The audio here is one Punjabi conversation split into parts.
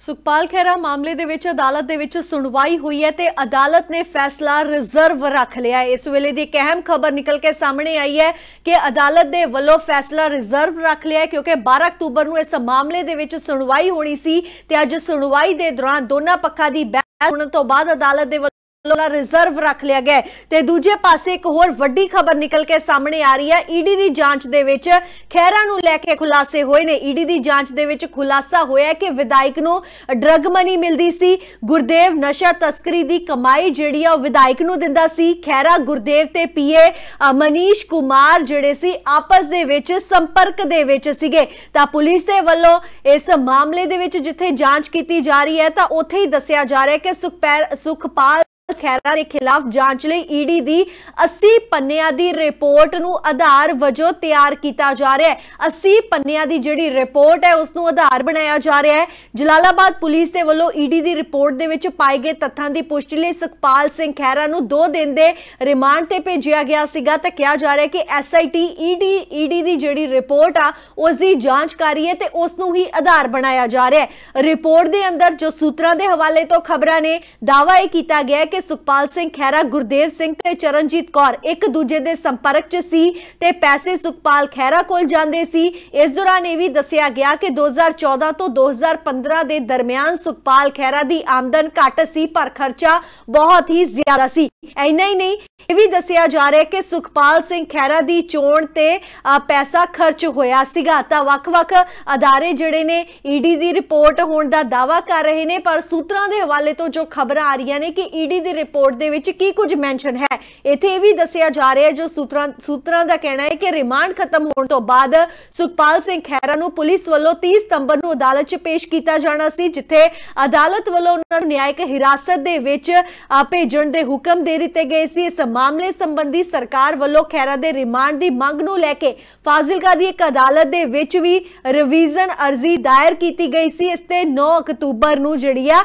ਸੁਖਪਾਲ ਖਹਿਰਾ, ਮਾਮਲੇ ਦੇ ਵਿੱਚ, ਅਦਾਲਤ ਦੇ ਵਿੱਚ ਸੁਣਵਾਈ ਹੋਈ ਹੈ ਤੇ ਅਦਾਲਤ ਨੇ ਫੈਸਲਾ ਰਿਜ਼ਰਵ ਰੱਖ ਲਿਆ ਹੈ। ਇਸ ਵੇਲੇ ਦੀ ਇੱਕ ਅਹਿਮ ਖਬਰ ਨਿਕਲ ਕੇ ਸਾਹਮਣੇ ਆਈ ਹੈ ਕਿ ਅਦਾਲਤ ਦੇ ਵੱਲੋਂ ਫੈਸਲਾ ਰਿਜ਼ਰਵ ਰੱਖ ਲਿਆ ਹੈ ਕਿਉਂਕਿ 12 ਅਕਤੂਬਰ ਨੂੰ ਇਸ ਮਾਮਲੇ ਦੇ ਵਿੱਚ ਸੁਣਵਾਈ ਹੋਣੀ ਸੀ ਤੇ ਅੱਜ ਸੁਣਵਾਈ ਦੇ ਦੌਰਾਨ ਦੋਨਾਂ ਪੱਖਾਂ ਦੀ ਬਹਿਸ ਹੋਣ ਤੋਂ ਬਾਅਦ ਅਦਾਲਤ ਦੇ ਵੱਲੋਂ ਰਿਜ਼ਰਵ ਰੱਖ ਲਿਆ ਗਿਆ ਤੇ ਦੂਜੇ ਪਾਸੇ ਇੱਕ ਹੋਰ ਵੱਡੀ ਖਬਰ ਨਿਕਲ ਕੇ ਸਾਹਮਣੇ ਆ ਰਹੀ ਹੈ। ਈਡੀ ਦੀ ਜਾਂਚ ਦੇ ਵਿੱਚ ਖਹਿਰਾ ਨੂੰ ਲੈ ਕੇ ਖੁਲਾਸੇ ਹੋਏ ਨੇ। ਈਡੀ ਦੀ ਜਾਂਚ ਦੇ ਵਿੱਚ ਖੁਲਾਸਾ ਹੋਇਆ ਕਿ ਵਿਧਾਇਕ ਨੂੰ ਡਰੱਗ ਮਨੀ ਮਿਲਦੀ ਸੀ। ਗੁਰਦੇਵ ਨਸ਼ਾ ਤਸਕਰੀ ਦੀ ਕਮਾਈ ਜਿਹੜੀ ਆ ਉਹ ਵਿਧਾਇਕ ਨੂੰ ਦਿੰਦਾ ਸੀ। ਖਹਿਰਾ ਗੁਰਦੇਵ ਤੇ ਪੀਏ ਮਨੀਸ਼ ਕੁਮਾਰ ਜਿਹੜੇ ਸੀ, ਆਪਸ ਦੇ ਵਿੱਚ ਸੰਪਰਕ ਦੇ ਵਿੱਚ ਸੀਗੇ। ਤਾਂ ਪੁਲਿਸ ਦੇ ਵੱਲੋਂ ਇਸ ਮਾਮਲੇ ਦੇ ਵਿੱਚ ਜਿੱਥੇ ਜਾਂਚ ਕੀਤੀ ਜਾ ਰਹੀ ਹੈ ਤਾਂ ਉੱਥੇ ਹੀ ਦੱਸਿਆ ਜਾ ਰਿਹਾ ਹੈ ਕਿ ਸੁਖਪੈਰ ਸੁਖਪਾਲ ਖੈਰਾ ਦੇ ਖਿਲਾਫ ਜਾਂਚ ਲਈ ਈਡੀ ਦੀ 80 ਪੰਨਿਆਂ ਦੀ ਰਿਪੋਰਟ ਨੂੰ ਆਧਾਰ ਵਜੋਂ ਤਿਆਰ ਕੀਤਾ ਜਾ ਰਿਹਾ ਹੈ। 80 ਪੰਨਿਆਂ ਦੀ ਜਿਹੜੀ ਰਿਪੋਰਟ ਹੈ ਉਸ ਨੂੰ ਆਧਾਰ ਬਣਾਇਆ ਜਾ ਰਿਹਾ ਹੈ। ਜਲਾਲਾਬਾਦ ਪੁਲਿਸ ਦੇ ਵੱਲੋਂ ਈਡੀ ਦੀ ਰਿਪੋਰਟ ਦੇ ਵਿੱਚ ਪਾਏ ਗਏ ਤੱਥਾਂ ਦੀ ਪੁਸ਼ਟੀ ਲਈ ਸੁਖਪਾਲ ਸਿੰਘ ਖੈਰਾ ਨੂੰ 2 ਦਿਨ ਦੇ ਰਿਮਾਂਡ ਤੇ ਭੇਜਿਆ ਗਿਆ ਸੀਗਾ। ਤਾਂ ਕਿਹਾ ਜਾ ਰਿਹਾ ਹੈ ਕਿ ਐਸਆਈਟੀ ਈਡੀ ਈਡੀ ਦੀ ਜਿਹੜੀ ਰਿਪੋਰਟ ਆ, ਉਸ ਦੀ ਜਾਂਚ ਕਰ ਰਹੀ ਹੈ ਤੇ ਉਸ ਨੂੰ ਹੀ ਆਧਾਰ ਬਣਾਇਆ ਜਾ ਰਿਹਾ ਹੈ। ਰਿਪੋਰਟ ਦੇ ਅੰਦਰ ਜੋ ਸੂਤਰਾਂ ਦੇ ਹਵਾਲੇ ਤੋਂ ਖਬਰਾਂ ਨੇ, ਦਾਅਵਾ ਇਹ ਕੀਤਾ ਗਿਆ ਕਿ ਕਿ ਸੁਖਪਾਲ ਸਿੰਘ ਖੈਰਾ ਗੁਰਦੇਵ ਸਿੰਘ ਤੇ ਚਰਨਜੀਤ ਕੌਰ ਇੱਕ ਦੂਜੇ ਦੇ ਸੰਪਰਕ 'ਚ ਸੀ ਤੇ ਪੈਸੇ ਸੁਖਪਾਲ ਖੈਰਾ ਕੋਲ ਜਾਂਦੇ ਸੀ। ਇਸ ਦੌਰਾਨ ਇਹ ਵੀ ਦੱਸਿਆ ਗਿਆ ਕਿ 2014 ਤੋਂ 2015 ਦੇ ਦਰਮਿਆਨ ਸੁਖਪਾਲ ਖੈਰਾ ਦੀ ਆਮਦਨ ਘੱਟ ਸੀ, ਪਰ ਖਰਚਾ ਬਹੁਤ ਹੀ ਜ਼ਿਆਦਾ ਸੀ। ਐਨਾ ਹੀ ਨਹੀਂ, ਇਹ ਵੀ ਦੱਸਿਆ ਜਾ ਰਿਹਾ ਕਿ ਸੁਖਪਾਲ ਸਿੰਘ ਖੈਰਾ ਦੀ ਚੋਣ ਤੇ ਪੈਸਾ ਖਰਚ ਹੋਇਆ ਸੀਗਾ। ਤਾਂ ਵੱਖ-ਵੱਖ ਅਦਾਰੇ ਜਿਹੜੇ ਨੇ ਈਡੀ ਦੀ ਰਿਪੋਰਟ ਹੋਣ ਦਾ ਦਾਵਾ ਕਰ ਰਹੇ ਨੇ, ਪਰ ਸੂਤਰਾਂ ਦੇ ਹਵਾਲੇ ਤੋਂ ਜੋ ਖਬਰਾਂ ਆ ਰਹੀਆਂ ਨੇ ਕਿ ਈਡੀ ਦੀ ਰਿਪੋਰਟ ਦੇ ਵਿੱਚ ਕੀ ਕੁਝ ਮੈਂਸ਼ਨ ਹੈ? ਇੱਥੇ ਇਹ ਵੀ ਦੱਸਿਆ ਜਾ ਰਿਹਾ ਹੈ, ਜੋ ਸੂਤਰਾਂ ਸੂਤਰਾਂ ਦਾ ਕਹਿਣਾ ਹੈ ਕਿ ਰਿਮਾਂਡ ਖਤਮ ਹੋਣ ਤੋਂ ਬਾਅਦ ਸੁਖਪਾਲ ਸਿੰਘ ਖੈਰਾ ਨੂੰ ਪੁਲਿਸ ਵੱਲੋਂ 30 ਸਤੰਬਰ ਨੂੰ ਅਦਾਲਤ 'ਚ ਪੇਸ਼ ਕੀਤਾ ਜਾਣਾ ਸੀ, ਜਿੱਥੇ ਅਦਾਲਤ ਵੱਲੋਂ ਉਹਨਾਂ ਨੂੰ ਨਿਆਇਕ ਹਿਰਾਸਤ ਦੇ ਵਿੱਚ ਭੇਜਣ ਦੇ ਹੁਕਮ ਦੇ ਦਿੱਤੇ ਗਏ ਸੀ। ਇਸ ਮਾਮਲੇ ਸੰਬੰਧੀ ਸਰਕਾਰ ਵੱਲੋਂ ਖੈਰਾ ਦੇ ਰਿਮਾਂਡ ਦੀ ਮੰਗ ਨੂੰ ਲੈ ਕੇ ਫਾਜ਼ਿਲਕਾ ਦੀ ਇੱਕ ਅਦਾਲਤ ਦੇ ਵਿੱਚ ਵੀ ਰਿਵੀਜ਼ਨ ਅਰਜ਼ੀ ਦਾਇਰ ਕੀਤੀ ਗਈ ਸੀ। ਇਸ ਤੇ 9 ਅਕਤੂਬਰ ਨੂੰ ਜਿਹੜੀ ਆ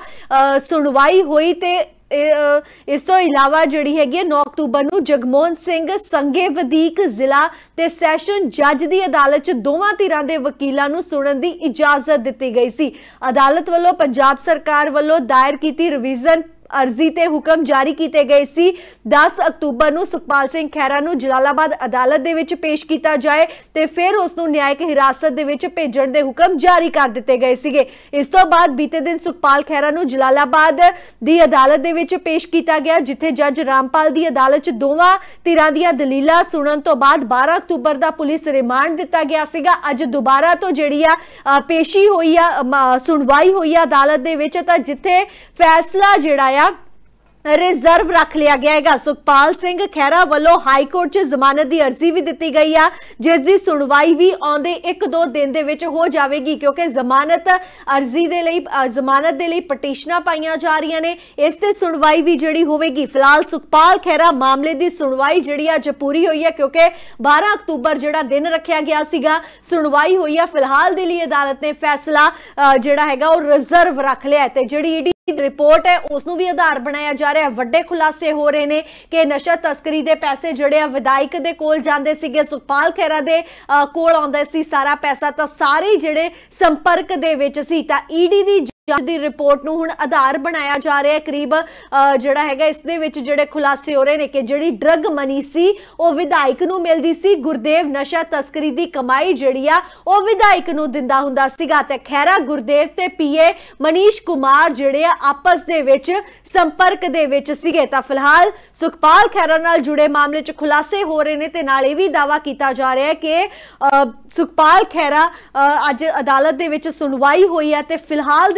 ਸੁਣਵਾਈ ਹੋਈ ਤੇ ਇਸ ਤੋਂ ਇਲਾਵਾ ਜਿਹੜੀ ਹੈਗੀ 9 ਅਕਤੂਬਰ ਨੂੰ ਜਗਮੋਹਨ ਸਿੰਘ ਸੰਗੇ ਵਧੀਕ ਜ਼ਿਲ੍ਹਾ ਤੇ ਸੈਸ਼ਨ ਜੱਜ ਦੀ ਅਦਾਲਤ 'ਚ ਦੋਵਾਂ ਧਿਰਾਂ ਦੇ ਵਕੀਲਾਂ ਨੂੰ ਸੁਣਨ ਦੀ ਇਜਾਜ਼ਤ ਦਿੱਤੀ ਗਈ ਸੀ। ਅਦਾਲਤ ਵੱਲੋਂ ਪੰਜਾਬ ਸਰਕਾਰ ਵੱਲੋਂ ਦਾਇਰ ਕੀਤੀ ਰਿਵੀਜ਼ਨ ਅਰਜ਼ੀ ਤੇ ਹੁਕਮ ਜਾਰੀ ਕੀਤੇ ਗਏ ਸੀ। 10 ਅਕਤੂਬਰ ਨੂੰ ਸੁਖਪਾਲ ਸਿੰਘ ਖਹਿਰਾ ਨੂੰ ਜਲਾਲਾਬਾਦ ਅਦਾਲਤ ਦੇ ਵਿੱਚ ਪੇਸ਼ ਕੀਤਾ ਜਾਏ ਤੇ ਫਿਰ ਉਸ ਨੂੰ ਨਿਆਇਕ ਹਿਰਾਸਤ ਦੇ ਵਿੱਚ ਭੇਜਣ ਦੇ ਹੁਕਮ ਜਾਰੀ ਕਰ ਦਿੱਤੇ ਗਏ ਸੀਗੇ। ਇਸ ਤੋਂ ਬਾਅਦ ਬੀਤੇ ਦਿਨ ਸੁਖਪਾਲ ਖਹਿਰਾ ਨੂੰ ਜਲਾਲਾਬਾਦ ਦੀ ਅਦਾਲਤ ਦੇ ਵਿੱਚ ਪੇਸ਼ ਕੀਤਾ ਗਿਆ, ਜਿੱਥੇ ਜੱਜ ਰਾਮਪਾਲ ਦੀ ਅਦਾਲਤ 'ਚ ਦੋਵਾਂ ਧਿਰਾਂ ਦੀਆਂ ਦਲੀਲਾਂ ਸੁਣਨ ਤੋਂ ਬਾਅਦ 12 ਅਕਤੂਬਰ ਦਾ ਪੁਲਿਸ ਰਿਮਾਂਡ ਦਿੱਤਾ ਗਿਆ ਸੀਗਾ। ਅੱਜ ਦੁਬਾਰਾ ਤੋਂ ਜਿਹੜੀ ਆ ਪੇਸ਼ੀ ਹੋਈ ਆ ਸੁਣਵਾਈ ਹੋਈ ਆ ਅਦਾਲਤ ਦੇ ਵਿੱਚ, ਤਾਂ ਜਿੱਥੇ ਫੈਸਲਾ ਜਿਹੜਾ ਆ ਰਿਜ਼ਰਵ ਰੱਖ ਲਿਆ ਗਿਆ ਹੈਗਾ। ਸੁਖਪਾਲ ਸਿੰਘ ਖਹਿਰਾ ਵੱਲੋਂ ਹਾਈ ਕੋਰਟ 'ਚ ਜ਼ਮਾਨਤ ਦੀ ਅਰਜ਼ੀ ਵੀ ਦਿੱਤੀ ਗਈ ਆ। ਜਿਸ ਦੀ ਸੁਣਵਾਈ ਵੀ ਆਉਂਦੇ 1-2 ਦਿਨ ਦੇ ਵਿੱਚ ਹੋ ਜਾਵੇਗੀ, ਕਿਉਂਕਿ ਜ਼ਮਾਨਤ ਅਰਜ਼ੀ ਦੇ ਲਈ ਜ਼ਮਾਨਤ ਦੇ ਲਈ ਪਟੀਸ਼ਨਾਂ ਪਾਈਆਂ ਜਾ ਰਹੀਆਂ ਨੇ। ਇਸ ਤੇ ਸੁਣਵਾਈ ਵੀ ਜਿਹੜੀ ਹੋਵੇਗੀ। ਫਿਲਹਾਲ ਸੁਖਪਾਲ ਖਹਿਰਾ ਮਾਮਲੇ ਦੀ ਸੁਣਵਾਈ ਜਿਹੜੀ ਅੱਜ ਪੂਰੀ ਹੋਈ ਹੈ, ਕਿਉਂਕਿ 12 ਅਕਤੂਬਰ ਜਿਹੜਾ ਦਿਨ ਰੱਖਿਆ ਗਿਆ ਸੀਗਾ, ਸੁਣਵਾਈ ਹੋਈ ਆ। ਫਿਲਹਾਲ ਦੇ ਲਈ ਅਦਾਲਤ ਨੇ ਫੈਸਲਾ ਜਿਹੜਾ ਹੈਗਾ ਉਹ ਰਿਜ਼ਰਵ ਰੱਖ ਲਿਆ ਤੇ ਜਿਹੜੀ ਰਿਪੋਰਟ ਹੈ ਉਸ ਨੂੰ ਵੀ ਆਧਾਰ ਬਣਾਇਆ ਜਾ ਰਿਹਾ ਵੱਡੇ ਖੁਲਾਸੇ ਹੋ ਰਹੇ ਨੇ ਕਿ ਨਸ਼ਾ ਤਸਕਰੀ ਦੇ ਪੈਸੇ ਜਿਹੜੇ ਆ, ਵਿਧਾਇਕ ਦੇ ਕੋਲ ਜਾਂਦੇ ਸੀਗੇ, ਸੁਖਪਾਲ ਖੈਰਾ ਦੇ ਕੋਲ ਆਉਂਦਾ ਸੀ ਸਾਰਾ ਪੈਸਾ। ਤਾਂ ਸਾਰੇ ਜਿਹੜੇ ਸੰਪਰਕ ਦੇ ਵਿੱਚ ਸੀ, ਤਾਂ ਈਡੀ ਦੀ ਜਾਂਚ ਦੀ ਰਿਪੋਰਟ ਨੂੰ ਹੁਣ ਆਧਾਰ ਬਣਾਇਆ ਜਾ ਰਿਹਾ ਹੈ। ਕਰੀਬ ਜਿਹੜਾ ਹੈਗਾ, ਇਸ ਦੇ ਵਿੱਚ ਜਿਹੜੇ ਖੁਲਾਸੇ ਹੋ ਰਹੇ ਨੇ ਕਿ ਜਿਹੜੀ ਡਰੱਗ ਮਨੀ ਸੀ, ਉਹ ਵਿਧਾਇਕ ਨੂੰ ਮਿਲਦੀ ਸੀ। ਗੁਰਦੇਵ ਨਸ਼ਾ ਤਸਕਰੀ ਦੀ ਕਮਾਈ ਜਿਹੜੀ ਆ, ਉਹ ਵਿਧਾਇਕ ਨੂੰ ਦਿੰਦਾ ਹੁੰਦਾ ਸੀਗਾ। ਤੇ ਖੈਰਾ ਗੁਰਦੇਵ ਤੇ ਪੀਏ ਮਨੀਸ਼ ਕੁਮਾਰ ਜਿਹੜੇ ਆ, ਆਪਸ ਦੇ ਵਿੱਚ ਸੰਪਰਕ ਦੇ ਵਿੱਚ ਸੀਗੇ। ਤਾਂ ਫਿਲਹਾਲ ਸੁਖਪਾਲ ਖੈਰਾ ਨਾਲ ਜੁੜੇ ਮਾਮਲੇ 'ਚ ਖੁਲਾਸੇ ਹੋ ਰਹੇ ਨੇ ਤੇ ਨਾਲ ਇਹ ਵੀ ਦਾਵਾ ਕੀਤਾ ਜਾ ਰਿਹਾ ਹੈ ਕਿ ਸੁਖਪਾਲ ਖੈਰਾ ਅੱਜ ਅਦਾਲਤ ਦੇ ਵਿੱਚ ਸੁਣਵਾਈ ਹੋਈ ਹੈ ਤੇ ਫਿਲਹਾਲ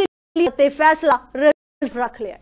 ਅਤੇ ਫੈਸਲਾ ਰੱਖ ਲਿਆ